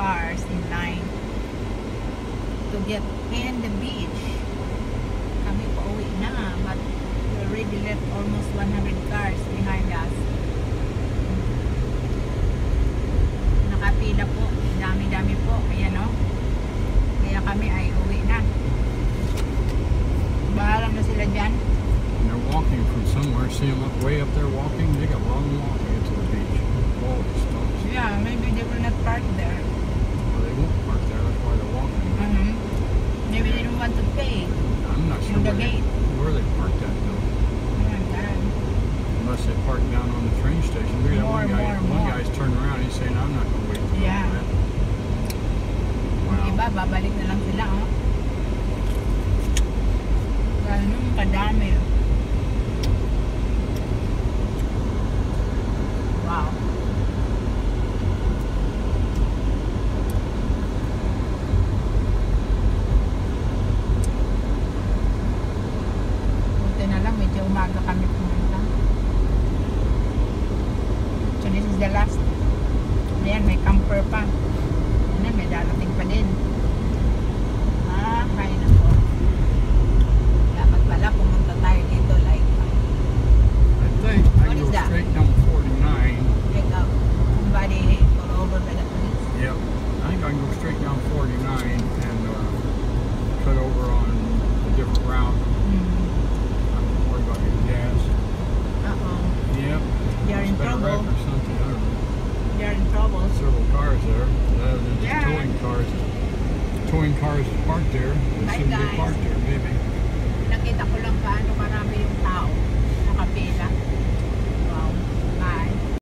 cars in line to get in the beach. Kami pa uwi na, but we already left almost 100 cars behind us. Nakapila po, dami-dami po, ayan o. Kaya kami ay uwi na. Bahala na sila dyan. They're walking from somewhere. See them way up there walking. They got long walking to the beach. Whoa, Yeah, maybe. Don't to pay. I'm not sure the where they, where they parked at though. Oh. Unless they parked down on the train station. Look at that one guy. more, one more. guy's turning around. He's saying, "I'm not going to wait." till Yeah. that." Wow. iba, babalik na lang sila, umaga kami pumunta. So this is the last. Ayan, may camper pa. Ano, may darating pa din. Ah, kaya na po. Dapat pala pumunta tayo dito like, I think I What can is go that? straight down 49. like uh, somebody pull over by the police. Yep. I think I can go straight down 49 cars there. Uh, there's Yeah. towing cars. Towing cars parked there. They shouldn't be parked there,